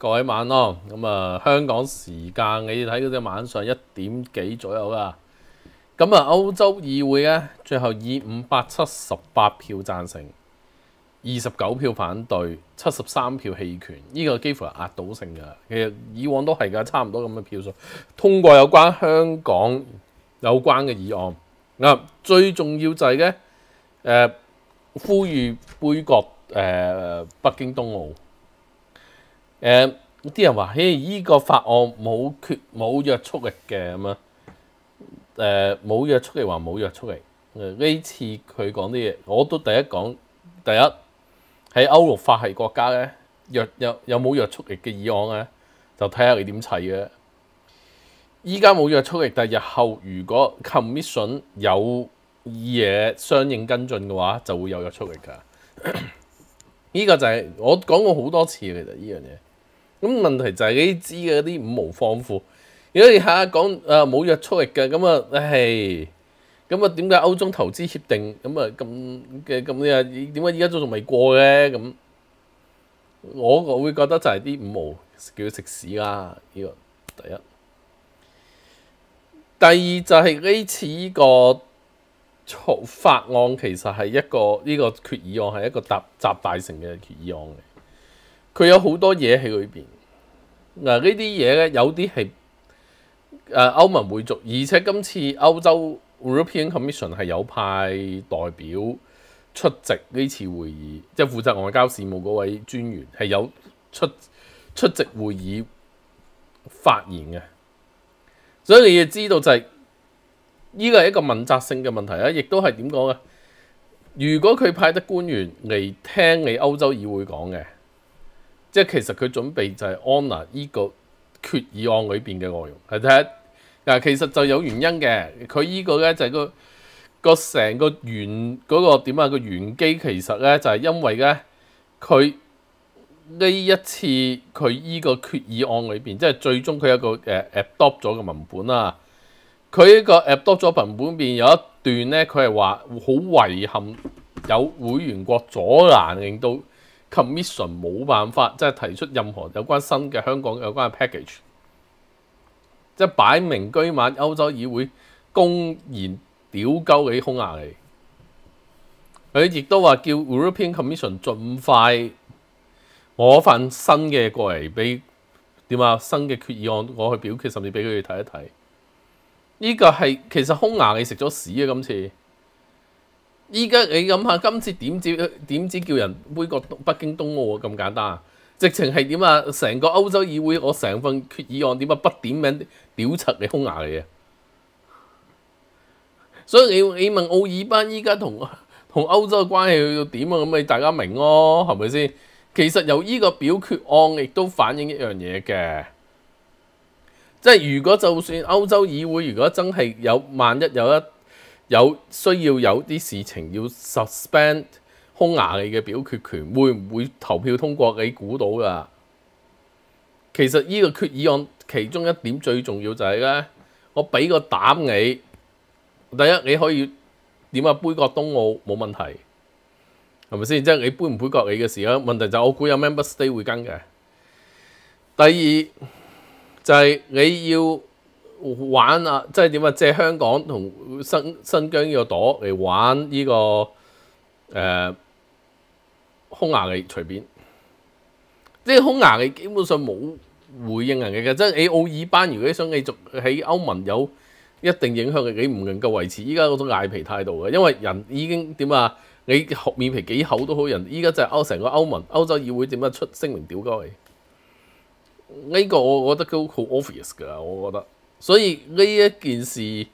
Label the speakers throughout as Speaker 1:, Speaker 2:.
Speaker 1: 各位晚安，咁啊香港時間你睇嗰隻晚上一點幾左右啦。咁啊歐洲議會咧，最後以五百七十八票贊成，二十九票反對，七十三票棄權，呢、個幾乎係壓倒性㗎。其實以往都係㗎，差唔多咁嘅票數通過有關香港有關嘅議案。嗱，最重要就係咧，誒、呼籲杯葛誒、北京冬奧。誒、啲人話：嘿，依、個法案冇決冇約束力嘅咁啊！誒冇約束力話冇約束力。呢次佢講啲嘢，我都第一講第一喺歐陸法系國家咧，約有有冇約束力嘅議案咧，就睇下你點砌嘅。依家冇約束力，但係日後如果 commission 有嘢相應跟進嘅話，就會有約束力㗎。呢個就係、我講過好多次其實呢樣嘢。咁問題就係你知嘅啲五毛放負，如果你下下講誒冇約束力嘅，咁啊，唉，咁啊點解歐中投資協定咁啊咁嘅咁啊點解依家都仲未過嘅？咁我我會覺得就係啲五毛叫佢食屎啦！呢個第一，第二就係呢次呢個法案其實係一個呢個決議案係一個集集大成嘅決議案嘅。佢有好多嘢喺裏邊，嗱呢啲嘢咧有啲係誒歐盟會做，而且今次歐洲 European Commission 係有派代表出席呢次會議，即係負責外交事務嗰位專員係有出出席會議發言嘅，所以你要知道就係呢個係一個問責性嘅問題啊，亦都係點講啊？如果佢派得官員嚟聽你歐洲議會講嘅。即係其實佢準備就係 honor 呢個決議案裏邊嘅內容，係睇下嗱，其實就有原因嘅。佢呢個咧就係個個成個原嗰個點啊個原機，其實咧就係因為咧佢呢一次佢依個決議案裏邊，即係最終佢有個誒 adopt 咗嘅文本啦。佢呢個 adopt 咗文本入邊有一段咧，佢係話好遺憾有會員國阻攔，令到 Commission 冇辦法即係提出任何有關新嘅香港有關嘅 package，即係擺明居馬歐洲議會公然屌鳩起匈牙利，佢亦都話叫 European Commission 盡快攞份新嘅過嚟俾點啊新嘅決議案我去表決，甚至俾佢哋睇一睇。呢、個係其實匈牙利食咗屎啊！今次。依家你諗下，今次點知點知叫人杯葛北京東奧咁簡單啊？直情係點啊？成個歐洲議會，我成份決議案點啊？不點名屌柒你匈牙利啊！所以你你問奧爾班依家同同歐洲嘅關係要點啊？咁咪大家明咯，係咪先？其實由依個表決案亦都反映一樣嘢嘅，即係如果就算歐洲議會，如果真係有萬一有一。有需要有啲事情要 suspend 匈牙利嘅表決權，會唔會投票通過？你估到㗎？其實呢個決議案其中一點最重要就係咧，我俾個膽你，第一你可以點啊杯葛東澳冇問題，係咪先？即係你杯唔杯葛你嘅事啦。問題就我估有 member state 會跟嘅。第二就係你要。玩啊，即係點啊？借香港同新新疆呢個朵嚟玩呢、這個誒、匈牙利隨便，即係匈牙利基本上冇回應人嘅，即係你奧爾班如果想繼續喺歐盟有一定影響嘅，你唔能夠維持依家嗰種賴皮態度嘅，因為人已經點啊？你面皮幾厚都好，人依家就係歐成個歐盟歐洲議會點樣出聲明屌鳩你？呢、這個我覺得都好 obvious 㗎，我覺得。所以呢一件事，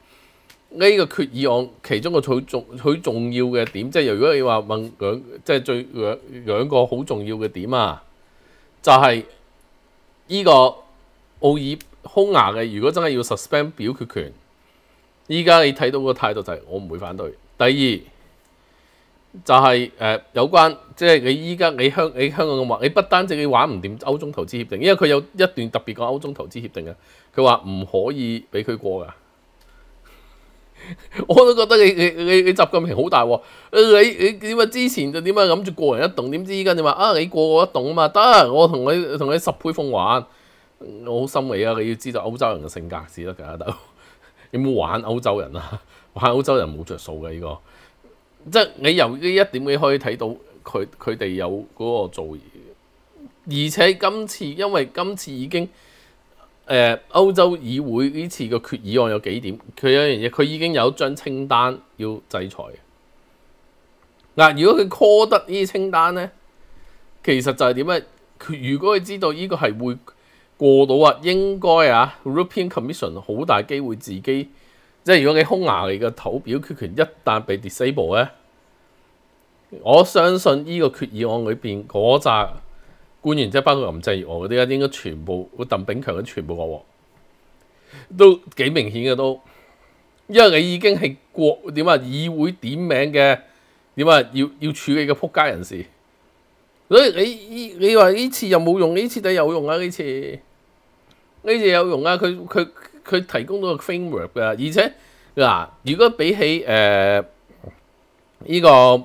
Speaker 1: 呢、個決議案其中個最重、最重要嘅點，即係如果你話問兩，即係最兩兩個好重要嘅點啊，就係、呢個奧爾匈牙嘅，如果真係要 suspend 表決權，依家你睇到個態度就係我唔會反對。第二就係、是、誒、有關，即係你依家你香你香港嘅話，你不單止你玩唔掂歐中投資協定，因為佢有一段特別講歐中投資協定嘅。佢話唔可以俾佢過噶，我都覺得你你你你習近平好大喎！你你點啊？之前就點啊？諗住過人一棟，點知依家你話啊？你過我一棟啊嘛？得，我同你同你十倍奉還。我好心你啊！你要知道歐洲人嘅性格先得㗎，得。你冇玩歐洲人啊？玩歐洲人冇着數嘅呢個。即係你由呢一點你可以睇到佢佢哋有嗰個做，而且今次因為今次已經。誒、歐洲議會呢次嘅決議案有幾點？佢有一樣嘢，佢已經有一張清單要制裁嘅。嗱，如果佢 call 得呢啲清單咧，其實就係點咧？如果佢知道呢個係會過到啊，應該啊，European Commission 好大機會自己，即係如果你匈牙利嘅投表決權一旦被 disable 咧，我相信呢個決議案裏邊嗰扎。官員即係包括林鄭月娥嗰啲咧，應該全部個鄧炳強都全部落鑊，都幾明顯嘅都，因為你已經係國點啊議會點名嘅點啊要要處理嘅撲街人士，所以你你話呢次又冇用？呢次都有用啊！呢次呢次有用啊！佢佢佢提供到個 framework 㗎，而且嗱，如果比起誒呢、呃呢個。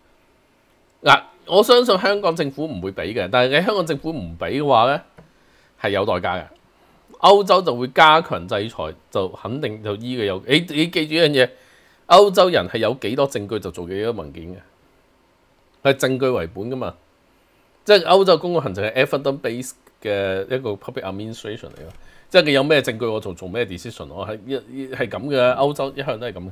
Speaker 1: 嗱，我相信香港政府唔會俾嘅，但係你香港政府唔俾嘅話咧，係有代價嘅。歐洲就會加強制裁，就肯定就依個有。你你記住一樣嘢，歐洲人係有幾多證據就做幾多文件嘅，係證據為本噶嘛。即係歐洲公共行政係 evidence based 嘅一個 public administration 嚟嘅。即係你有咩證據我就做咩 decision，我係一係咁嘅。歐洲一向都係咁嘅。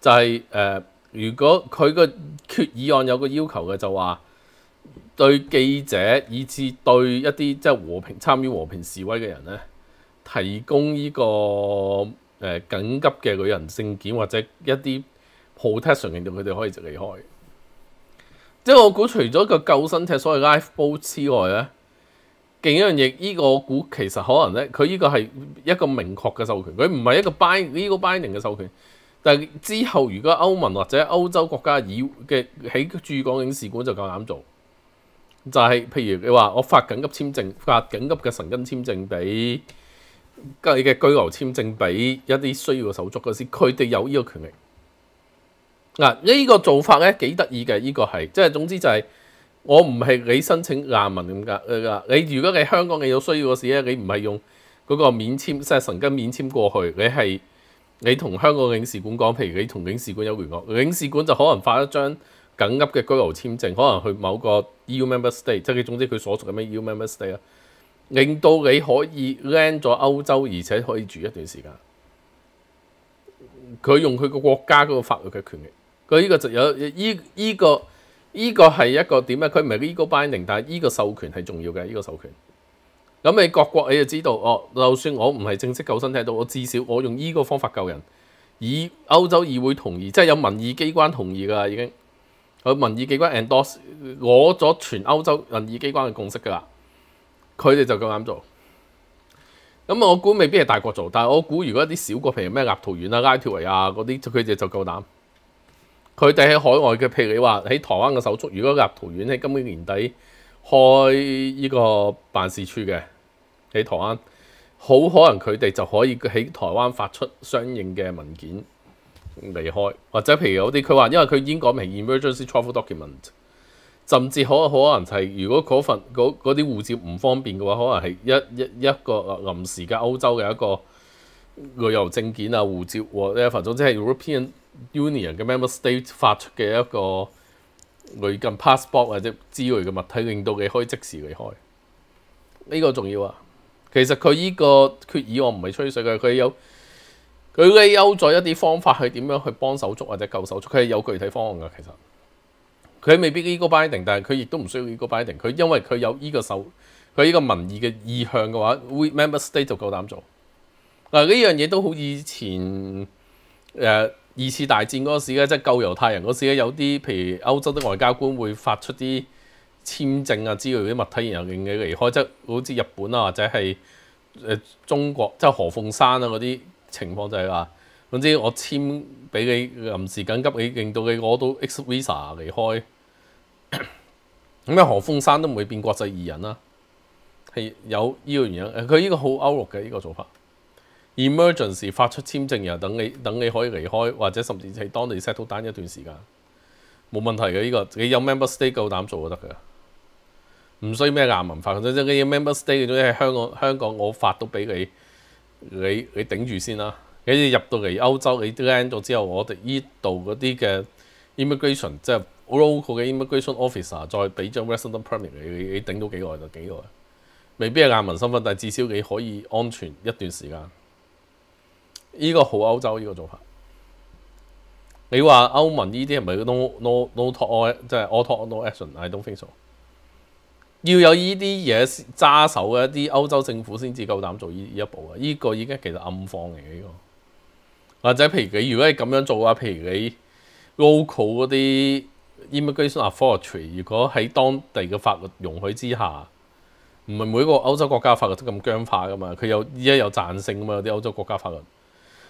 Speaker 1: 就係、是、誒、如果佢個決議案有個要求嘅，就話對記者以至對一啲即係和平參與和平示威嘅人咧，提供呢、這個誒、緊急嘅旅行證件或者一啲 protection 令到佢哋可以就離開。即係我估除咗個救生艇所謂 lifeboat 之外咧，另一樣嘢，呢、這個我估其實可能咧，佢呢個係一個明確嘅授權，佢唔係一個 bind 呢個 binding 嘅授權。但之後，如果歐盟或者歐洲國家以嘅喺駐港領事館就夠膽做，就係、譬如你話我發緊急簽證、發緊急嘅神經簽證俾你嘅居留簽證俾一啲需要嘅手足嗰時，佢哋有呢個權力。嗱、呢、個做法咧幾得意嘅，呢、個係即係總之就係我唔係你申請難民咁㗎。你如果你香港你有需要嗰時咧，你唔係用嗰個免簽即係神經免簽過去，你係。你同香港領事館講，譬如你同領事館有聯絡，領事館就可能發一張緊急嘅居留簽證，可能去某個 EU member state，即係總之佢所屬嘅咩 EU member state 啊，令到你可以 land 咗歐洲，而且可以住一段時間。佢用佢個國家嗰個法律嘅權力，佢呢個就有依依個依個係一個點咧？佢唔係 legal binding，但係依個授權係重要嘅，依個授權。咁你各國你就知道哦，就算我唔係正式救生艇到，我至少我用依個方法救人，以歐洲議會同意，即係有民意機關同意噶啦，已經有民意機關 endorse 攞咗全歐洲民意機關嘅共識噶啦，佢哋就夠膽做。咁我估未必係大國做，但係我估如果一啲小國，譬如咩立陶宛啊、拉脫維亞嗰啲，佢哋就夠膽。佢哋喺海外嘅，譬如你話喺台灣嘅手足，如果立陶宛喺今年年底。開呢個辦事處嘅。喺台灣，好可能佢哋就可以喺台灣發出相應嘅文件離開，或者譬如有啲佢話，因為佢已經講明 emergency travel document，甚至可可能就係如果嗰份嗰啲護照唔方便嘅話，可能係一一一個臨時嘅歐洲嘅一個旅遊證件啊、護照或者總之係 European Union 嘅 Member State 發出嘅一個類近 passport 或者之類嘅物體，令到你可以即時離開。呢、這個重要啊！其實佢依個決議我唔係吹水嘅，佢有佢嘅優咗一啲方法去點樣去幫手足或者救手足，佢係有具體方案㗎。其實佢未必呢個 binding，但係佢亦都唔需要呢個 binding。佢因為佢有呢個手，佢呢個民意嘅意向嘅話，會 member state 就夠膽做。嗱，呢樣嘢都好以前誒、二次大戰嗰時咧，即係救猶太人嗰時咧，有啲譬如歐洲的外交官會發出啲簽證啊之類啲物體，然後令你離開，即係好似日本啊或者係誒中國，即係何鳳山啊嗰啲情況就係話，總之我簽俾你臨時緊急，你令到你攞到 X visa 離開，咁啊何鳳山都唔會變國際義人啦，係有呢個原因。佢呢個好歐陸嘅呢個做法。Emergency 發出簽證，然後等你等你可以離開，或者甚至喺當地 settle down 一段時間，冇問題嘅呢、個。你有 member state 夠膽做就得嘅，唔需要咩硬文化。即係你 member state 嗰啲喺香港，香港我發都俾你，你你頂住先啦。你入到嚟歐洲，你 land 咗之後，我哋呢度嗰啲嘅 immigration 即係 local 嘅 immigration officer 再俾張 resident permit 你，你頂到幾耐就幾耐。未必係硬文身份，但係至少你可以安全一段時間。呢個好歐洲呢個做法，你話歐盟呢啲係咪 no no no talk 即係 auto no action？I don't think so。要有呢啲嘢揸手嘅一啲歐洲政府先至夠膽做呢一步啊！呢個已經其實暗放嚟嘅呢個。或者譬如你如果係咁樣做啊，譬如你 local 嗰啲 immigration authority，如果喺當地嘅法律容許之下，唔係每個歐洲國家法律都咁僵化噶嘛，佢有依家有彈性噶嘛，有啲歐洲國家法律。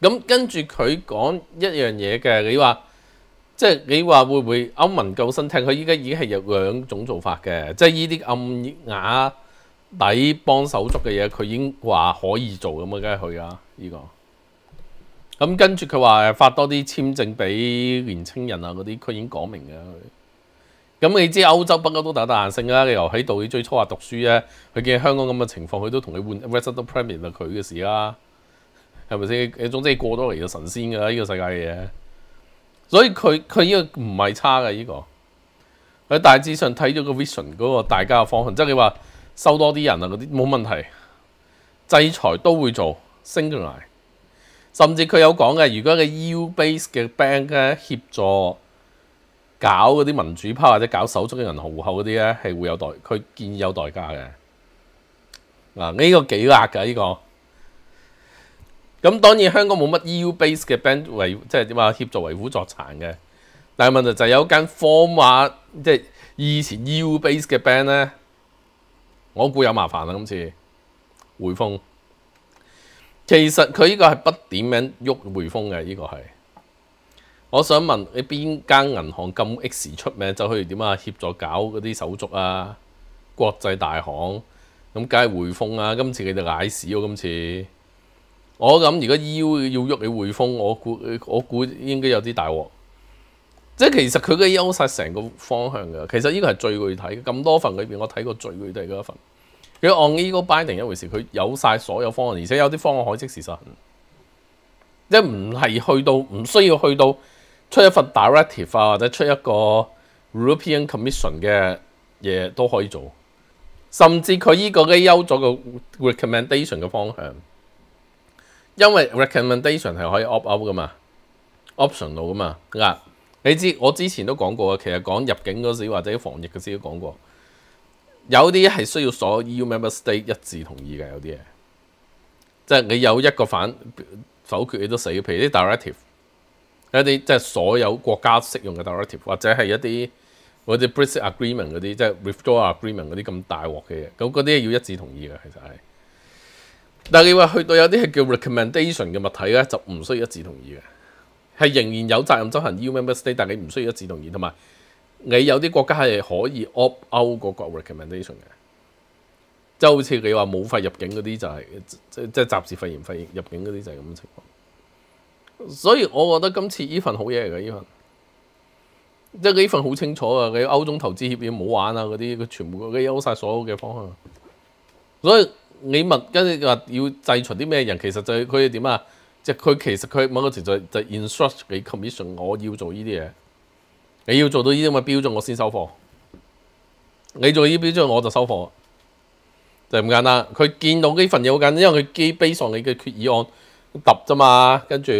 Speaker 1: 咁跟住佢講一樣嘢嘅，你話即係你話會唔會歐盟救生艇？佢依家已經係有兩種做法嘅，即係依啲暗瓦底幫手足嘅嘢，佢已經話可以做咁啊，梗係去啊！呢個咁跟住佢話發多啲簽證俾年青人啊嗰啲，佢已經講明嘅。咁你知歐洲不嬲都大彈性啦，你由喺度，你最初話讀書咧，佢見香港咁嘅情況，佢都同你換 resident permit 係佢嘅事啦。係咪先？你總之過咗嚟就神仙㗎啦！呢個世界嘅嘢，所以佢佢呢個唔係差嘅呢個。喺大致上睇咗個 vision 嗰個大家嘅方向，即係你話收多啲人啊嗰啲冇問題，制裁都會做 single 甚至佢有講嘅，如果個 EU base 嘅 bank 咧協助搞嗰啲民主派或者搞手足嘅銀行戶口嗰啲咧，係會有代佢建議有代價嘅。嗱，呢個幾辣㗎呢個。咁當然香港冇乜 EU base 嘅 band 維，即係點啊協助維護作殘嘅。但係問題就係有間 form 即係以前 EU base 嘅 band 咧，我估有麻煩啦。今次匯豐其實佢呢個係不點名喐匯豐嘅，呢個係。我想問你邊間銀行咁 X 出名，就去點啊協助搞嗰啲手續啊？國際大行咁梗係匯豐啊！今次佢哋賴屎喎，今次。我諗如果 EU 要喐你匯豐，我估我估應該有啲大鑊。即係其實佢嘅優勢成個方向嘅，其實呢個係最具體。咁多份裏邊，我睇過最具體嘅一份。佢按呢個 binding 一回事，佢有晒所有方案，而且有啲方案可以即時實行。即係唔係去到唔需要去到出一份 directive 啊，或者出一個 European Commission 嘅嘢都可以做。甚至佢呢個嘅優咗個 recommendation 嘅方向。因為 recommendation 係可以 opt out 噶嘛，optional 噶嘛。嗱，你知我之前都講過啊，其實講入境嗰時或者防疫嗰時都講過，有啲係需要所有 EU member state 一致同意嘅，有啲嘢，即係你有一個反否決你都死。譬如啲 directive，一啲即係所有國家適用嘅 directive，或者係一啲嗰啲 Brexit agreement 嗰啲，即係 withdrawal agreement 嗰啲咁大鑊嘅嘢，咁嗰啲要一致同意嘅，其實係。但係你話去到有啲係叫 recommendation 嘅物體咧，就唔需要一致同意嘅，係仍然有責任執行 um stay 但係你唔需要一致同意，同埋你有啲國家係可以 opt out 嗰個 recommendation 嘅，即係好似你話冇肺入境嗰啲就係即即係雜誌肺炎肺炎入境嗰啲就係咁嘅情況。所以我覺得今次呢份好嘢嚟嘅呢份。即係呢份好清楚啊！你歐中投資協議冇玩啊，嗰啲佢全部佢優晒所有嘅方向。所以你問跟住話要制裁啲咩人，其實就係佢點啊？即係佢其實佢某個程度就 instruct 你 commission，我要做呢啲嘢，你要做到呢啲咁嘅標準，我先收貨。你做呢啲標準，我就收貨，就係咁簡單。佢見到呢份嘢好簡單，因為佢基 base on 你嘅決議案揼啫嘛，跟住。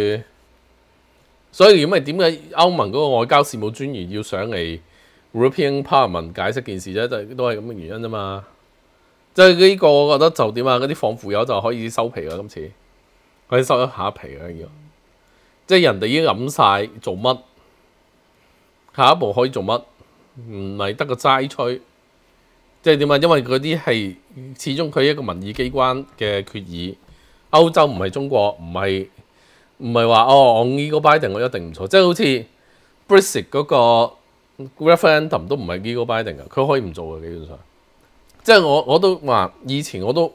Speaker 1: 所以如果咪點解歐盟嗰個外交事務專員要上嚟 European Parliament 解釋件事啫？就都係咁嘅原因啫嘛。即係呢個我覺得就點啊？嗰啲放負友就可以收皮啦。今次可以收一下皮啦。要即係人哋已經諗晒做乜，下一步可以做乜？唔係得個齋吹。即係點啊？因為嗰啲係始終佢一個民意機關嘅決議。歐洲唔係中國，唔係。唔係話哦，我呢個 Biden 我一定唔錯，即係好似 Brexit 嗰個 referendum 都唔係呢個 Biden 嘅，佢可以唔做嘅基本上。即係我我都話以前我都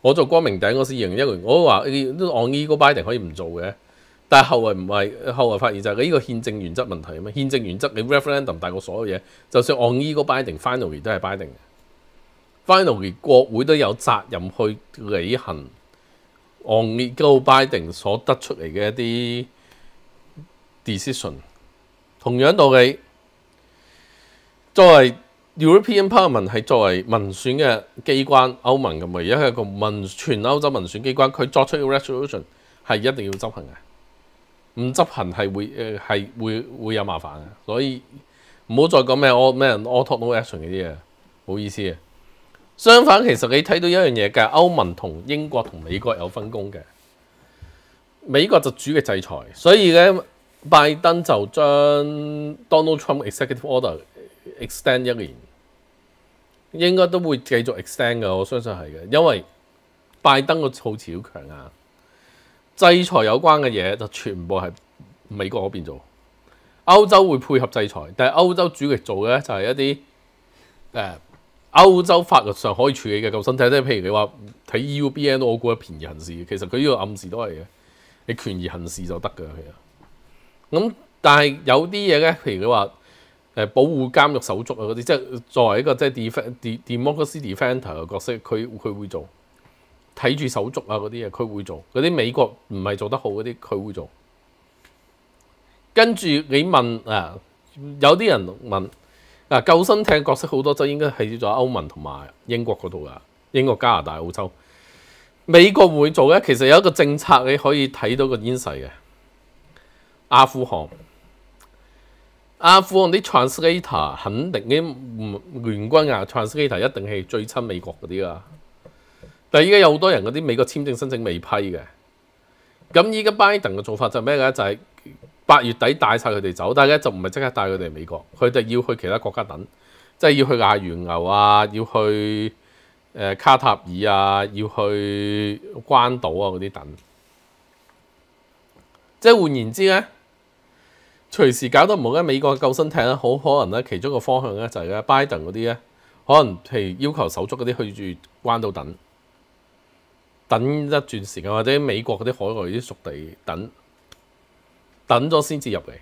Speaker 1: 我做光明頂嗰時二零一六年，我話都按呢個 Biden 可以唔做嘅，但係後來唔係後來發現就係呢個憲政原則問題啊嘛，憲政原則你 referendum 大過所有嘢，就算按呢個 Biden finally 都係 Biden 嘅，finally 國會都有責任去履行。on 呢個 Biden 所得出嚟嘅一啲 decision，同樣道理，作為 European Parliament 係作為民選嘅機關，歐盟咁唯一係一個民全歐洲民選機關，佢作出嘅 resolution 係一定要執行嘅，唔執行係會誒係會會有麻煩嘅，所以唔好再講咩我咩人 auto no action 嗰啲嘢，冇意思嘅。相反，其實你睇到一樣嘢嘅，歐盟同英國同美國有分工嘅。美國就主嘅制裁，所以咧拜登就將 Donald Trump Executive Order extend 一年，應該都會繼續 extend 嘅。我相信係嘅，因為拜登個措辭好強硬，制裁有關嘅嘢就全部係美國嗰邊做，歐洲會配合制裁，但係歐洲主力做嘅咧就係一啲誒。呃歐洲法律上可以處理嘅救生艇，即係譬如你話睇 EUBN，我估係便宜行事。其實佢呢個暗示都係嘅，你權宜行事就得㗎。其實咁，但係有啲嘢咧，譬如你話誒保護監獄手足啊嗰啲，即係作為一個即係 defend democracy defender 嘅角色，佢佢會做睇住手足啊嗰啲嘢，佢會做嗰啲美國唔係做得好嗰啲，佢會做。跟住你問啊，有啲人問。嗱，救生艇角色好多，就應該係咗歐盟同埋英國嗰度噶。英國、加拿大、澳洲、美國會做咧。其實有一個政策你可以睇到個 insight 嘅。阿富汗，阿富汗啲 translator 肯定啲聯軍啊，translator 一定係最親美國嗰啲啊。但係依家有好多人嗰啲美國簽證申請未批嘅。咁依家拜登嘅做法就咩咧？就係、八月底帶晒佢哋走，但係咧就唔係即刻帶佢哋美國，佢哋要去其他國家等，即係要去亞元牛啊，要去誒卡塔爾啊，要去關島啊嗰啲等。即係換言之咧，隨時搞得唔好咧，美國救生艇咧，好可能咧，其中一個方向咧就係咧，拜登嗰啲咧，可能譬如要求手足嗰啲去住關島等，等一段時間，或者美國嗰啲海外啲屬地等。等咗先至入嚟，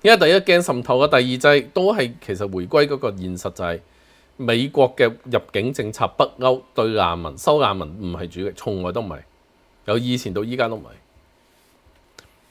Speaker 1: 因為第一驚滲透嘅，第二就係都係其實回歸嗰個現實就係美國嘅入境政策，北歐對難民收難民唔係主力，從來都唔係，由以前到依家都唔係，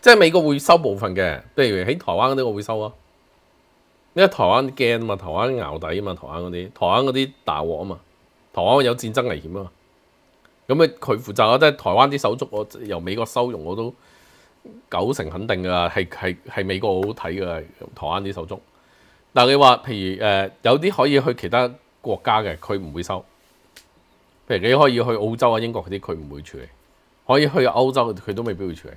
Speaker 1: 即係美國會收部分嘅，譬如喺台灣嗰啲我會收啊。因為台灣驚啊嘛，台灣淆底啊嘛，台灣嗰啲，台灣嗰啲大鑊啊嘛，台灣有戰爭危險啊嘛。咁啊佢負責啊，即係台灣啲手足我由美國收容我都九成肯定噶，係係係美國好好睇噶，台灣啲手足。但係你話譬如誒、有啲可以去其他國家嘅，佢唔會收。譬如你可以去澳洲啊、英國嗰啲，佢唔會處理；可以去歐洲，佢都未必會處理。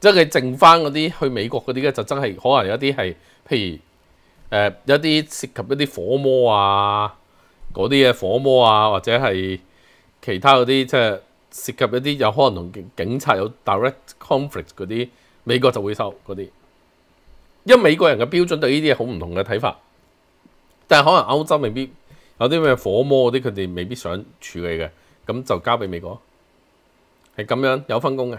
Speaker 1: 即係你剩翻嗰啲去美國嗰啲咧，就真係可能有啲係譬如誒、有啲涉及一啲火魔啊，嗰啲嘅火魔啊，或者係其他嗰啲即係涉及一啲有可能同警察有 direct conflict 嗰啲，美國就會收嗰啲。因美國人嘅標準對呢啲嘢好唔同嘅睇法，但係可能歐洲未必。有啲咩火魔嗰啲，佢哋未必想處理嘅，咁就交俾美國，係咁樣有分工嘅。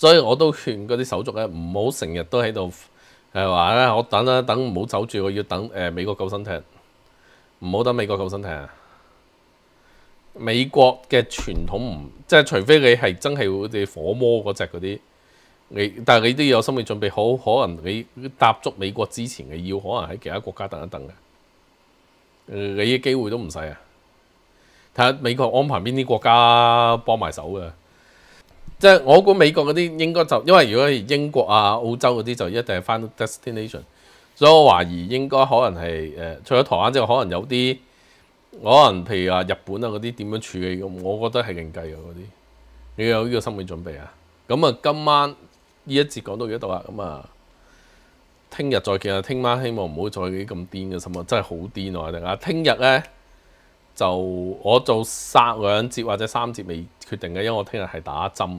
Speaker 1: 所以我都勸嗰啲手足咧，唔好成日都喺度誒話咧，我等啊等，唔好走住，我要等誒、美國救生艇，唔好等美國救生艇啊！美國嘅傳統唔即係除非你係真係好似火魔嗰隻嗰啲，你但係你都要有心理準備，好可能你踏足美國之前，你要可能喺其他國家等一等嘅。你嘅機會都唔細啊！睇下美國安排邊啲國家幫埋手嘅，即係我估美國嗰啲應該就因為如果係英國啊、澳洲嗰啲就一定係 final destination，所以我懷疑應該可能係誒、除咗台灣之外，可能有啲可能譬如話日本啊嗰啲點樣處理咁，我覺得係另計嘅嗰啲，你有呢個心理準備啊！咁啊，今晚呢一節講到呢度啦，咁啊〜聽日再見啊！聽晚希望唔好再啲咁癲嘅新聞，真係好癲啊！大家聽日咧就我做三兩節或者三節未決定嘅，因為我聽日係打針，